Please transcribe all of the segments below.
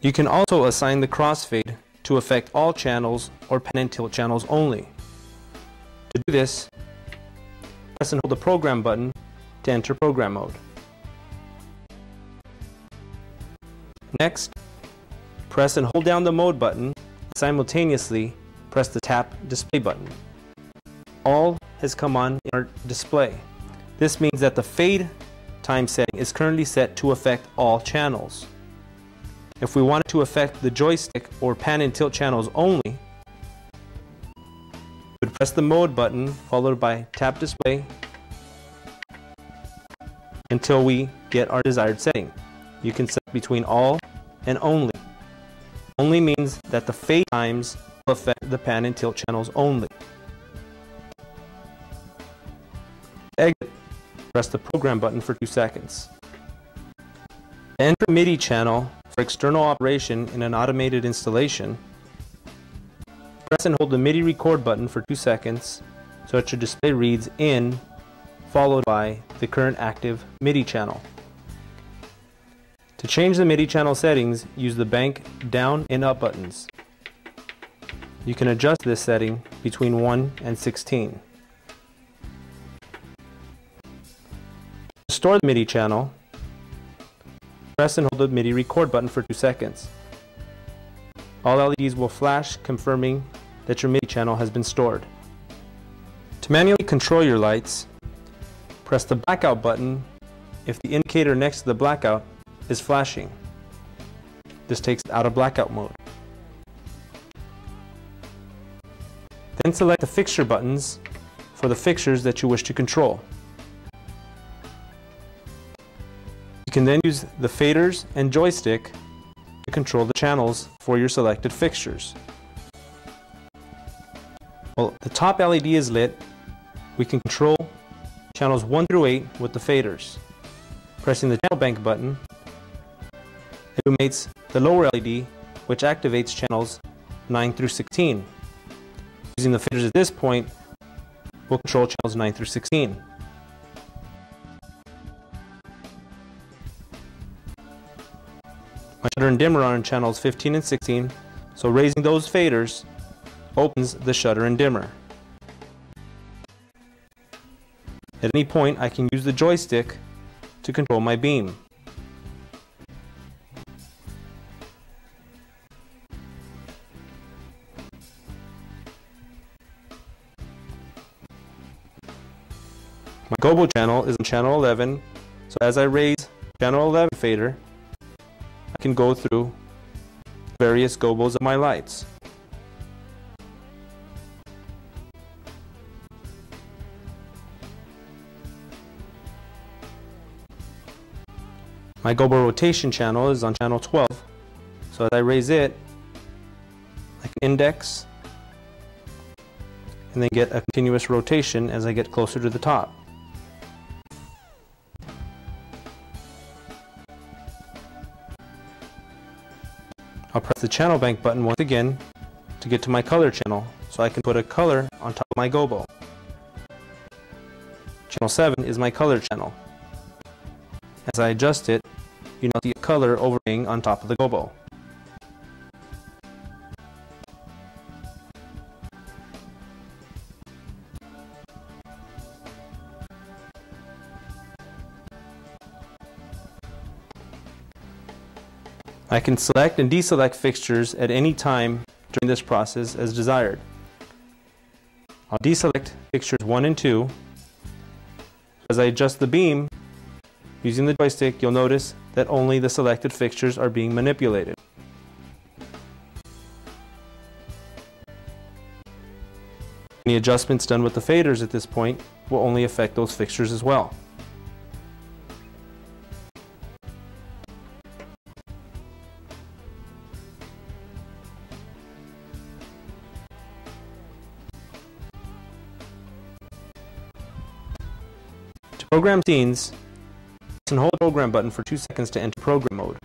You can also assign the crossfade to affect all channels or pan and tilt channels only. To do this, press and hold the program button to enter program mode. Next, press and hold down the mode button simultaneously press the tap display button. All has come on in our display. This means that the fade time setting is currently set to affect all channels. If we want it to affect the joystick or pan and tilt channels only, we would press the mode button followed by tap display until we get our desired setting. You can set between all and only. Only means that the fade times will affect the pan and tilt channels only. Exit, press the program button for 2 seconds. enter MIDI channel for external operation in an automated installation, press and hold the MIDI record button for 2 seconds so that your display reads in followed by the current active MIDI channel. To change the MIDI channel settings, use the bank down and up buttons. You can adjust this setting between 1 and 16. To store the MIDI channel, Press and hold the MIDI record button for 2 seconds. All LEDs will flash confirming that your MIDI channel has been stored. To manually control your lights, press the blackout button if the indicator next to the blackout is flashing. This takes out of blackout mode. Then select the fixture buttons for the fixtures that you wish to control. Can then use the faders and joystick to control the channels for your selected fixtures. While the top LED is lit, we can control channels 1 through 8 with the faders. Pressing the channel bank button illuminates the lower LED which activates channels 9 through 16. Using the faders at this point, we'll control channels 9 through 16. My shutter and dimmer are on channels 15 and 16, so raising those faders opens the shutter and dimmer. At any point, I can use the joystick to control my beam. My gobo channel is on channel 11, so as I raise channel 11 fader, can go through various gobos of my lights. My gobo rotation channel is on channel 12, so as I raise it, I can index and then get a continuous rotation as I get closer to the top. Press the channel bank button once again to get to my color channel so I can put a color on top of my gobo. Channel 7 is my color channel. As I adjust it, you see a color overlaying on top of the gobo. I can select and deselect fixtures at any time during this process as desired. I'll deselect fixtures 1 and 2. As I adjust the beam, using the joystick, you'll notice that only the selected fixtures are being manipulated. Any adjustments done with the faders at this point will only affect those fixtures as well. Program scenes, press and hold the program button for 2 seconds to enter program mode.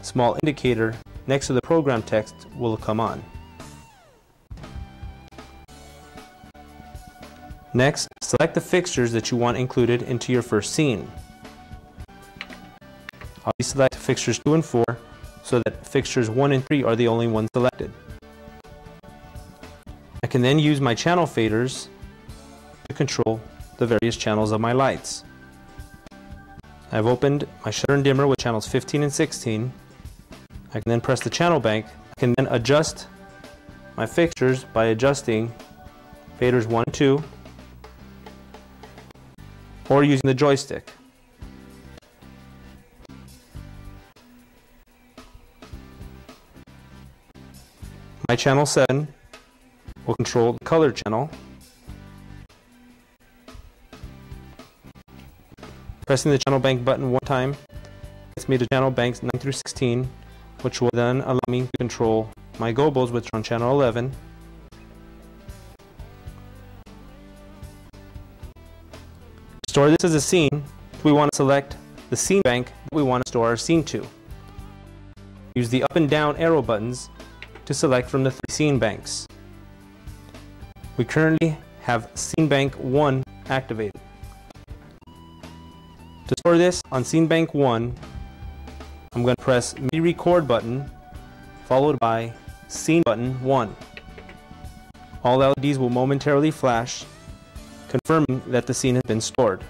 Small indicator next to the program text will come on. Next, select the fixtures that you want included into your first scene. I'll select fixtures 2 and 4 so that fixtures 1 and 3 are the only ones selected. I can then use my channel faders to control the various channels of my lights. I've opened my shutter and dimmer with channels 15 and 16. I can then press the channel bank. I can then adjust my fixtures by adjusting faders 1 and 2 or using the joystick. My channel 7 will control the color channel. Pressing the channel bank button one time gets me to channel banks 9 through 16, which will then allow me to control my gobos, which are on channel 11. store this as a scene, we want to select the scene bank that we want to store our scene to. Use the up and down arrow buttons to select from the three scene banks. We currently have scene bank 1 activated. To store this on scene bank 1, I'm going to press MIDI record button followed by scene button 1. All LEDs will momentarily flash, confirming that the scene has been stored.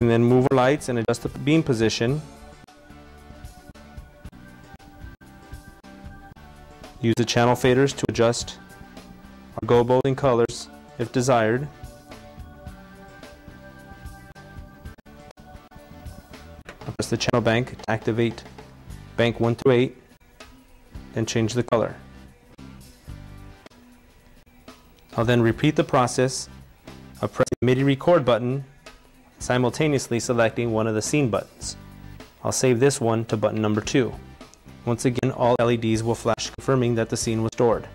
And then move our lights and adjust the beam position Use the channel faders to adjust our gobos and colors if desired. Press the channel bank to activate bank 1 through 8, then change the color. I'll then repeat the process of pressing the MIDI record button simultaneously selecting one of the scene buttons. I'll save this one to button number 2. Once again, all LEDs will flash confirming that the scene was stored.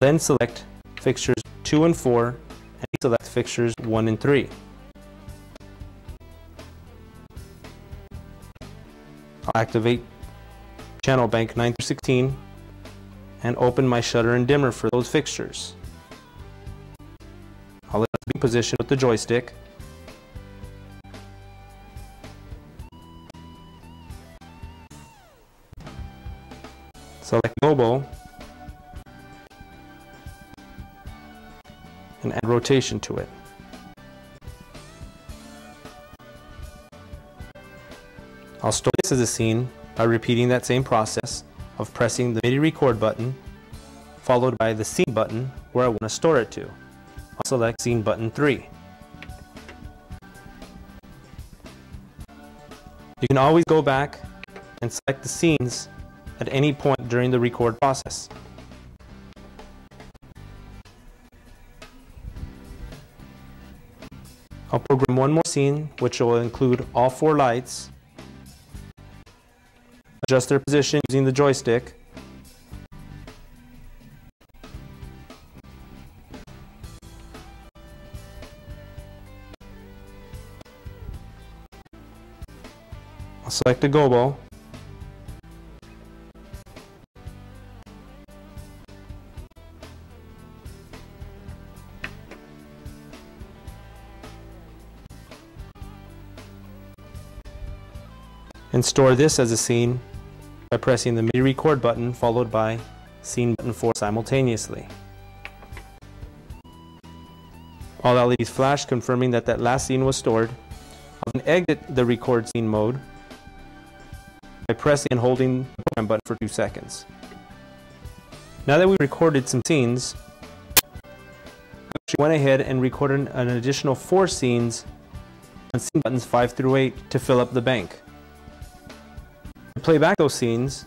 Then select fixtures 2 and 4 and select fixtures 1 and 3. Activate channel bank 9 through 16 and open my shutter and dimmer for those fixtures. I'll let it be positioned with the joystick Select Gobo and add rotation to it. I'll store as a scene by repeating that same process of pressing the MIDI record button followed by the scene button where I want to store it to. I'll select scene button 3. You can always go back and select the scenes at any point during the record process. I'll program one more scene which will include all four lights, adjust their position using the joystick, I'll select a gobo and store this as a scene by pressing the MIDI record button followed by scene button 4 simultaneously. All LEDs flash confirming that that last scene was stored. I'll then exit the record scene mode by pressing and holding the program button for 2 seconds. Now that we recorded some scenes, I went ahead and recorded an additional 4 scenes on scene buttons 5 through 8 to fill up the bank. To play back those scenes,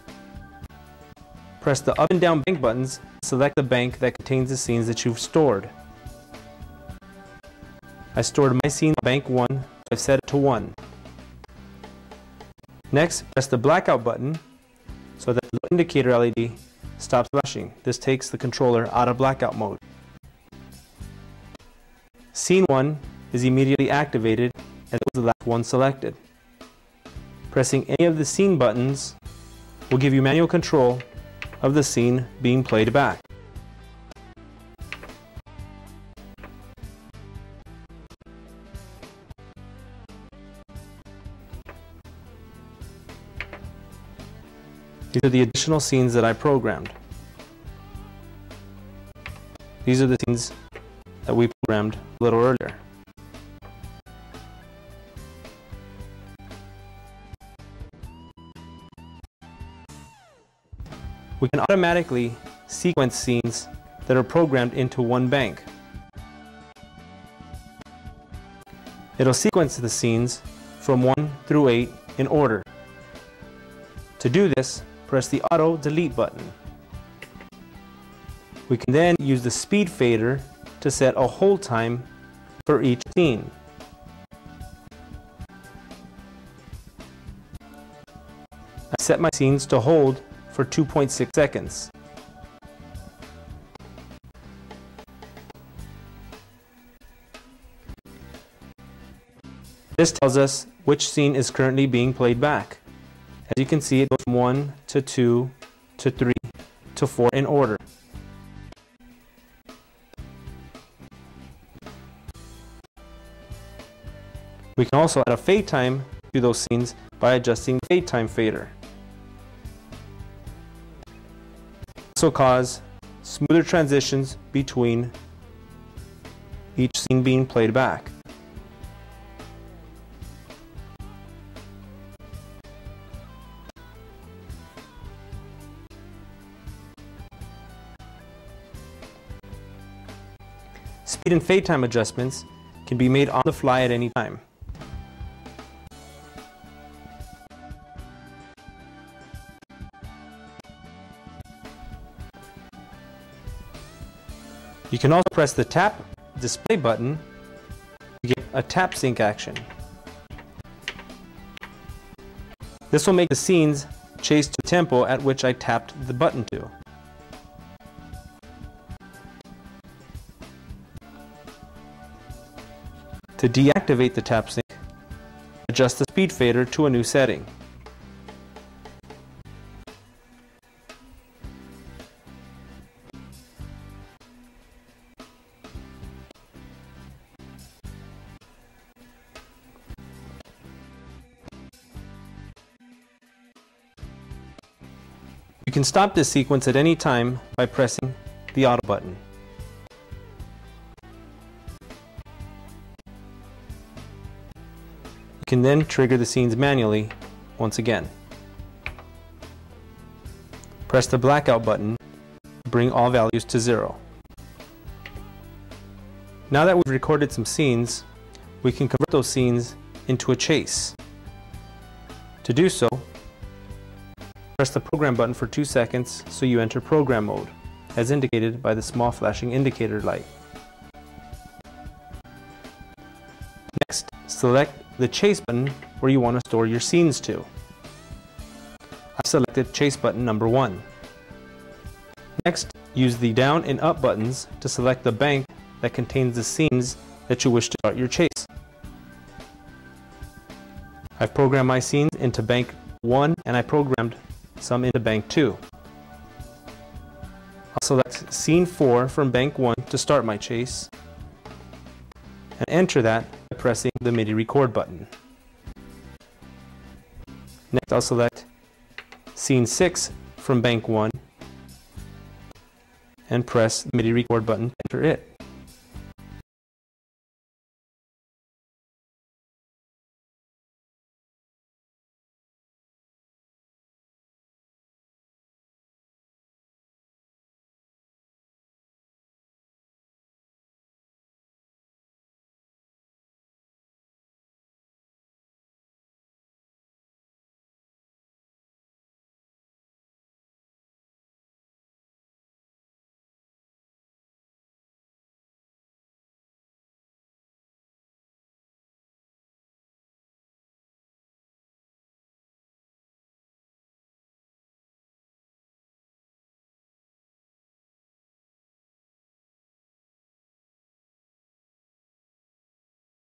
press the up and down bank buttons, select the bank that contains the scenes that you've stored. I stored my scene bank 1, so I've set it to 1. Next, press the blackout button so that the indicator LED stops flashing. This takes the controller out of blackout mode. Scene 1 is immediately activated and was the last one selected. Pressing any of the scene buttons will give you manual control of the scene being played back. These are the additional scenes that I programmed. These are the scenes that we programmed a little earlier. We can automatically sequence scenes that are programmed into one bank. It'll sequence the scenes from 1 through 8 in order. To do this, press the Auto Delete button. We can then use the speed fader to set a hold time for each scene. I set my scenes to hold for 2.6 seconds. This tells us which scene is currently being played back. As you can see, it goes from 1 to 2 to 3 to 4 in order. We can also add a fade time to those scenes by adjusting the fade time fader. Will cause smoother transitions between each scene being played back. Speed and fade time adjustments can be made on the fly at any time. You can also press the tap display button to get a tap sync action. This will make the scenes chase to the tempo at which I tapped the button to. To deactivate the tap sync, adjust the speed fader to a new setting. Can stop this sequence at any time by pressing the auto button. You can then trigger the scenes manually once again. Press the blackout button to bring all values to zero. Now that we've recorded some scenes, we can convert those scenes into a chase. To do so, press the program button for two seconds so you enter program mode, as indicated by the small flashing indicator light. Next, select the chase button where you want to store your scenes to. I've selected chase button number one. Next, use the down and up buttons to select the bank that contains the scenes that you wish to start your chase. I've programmed my scenes into bank 1 and I programmed some into bank 2. I'll select scene 4 from bank 1 to start my chase and enter that by pressing the MIDI record button. Next I'll select scene 6 from bank 1 and press the MIDI record button to enter it.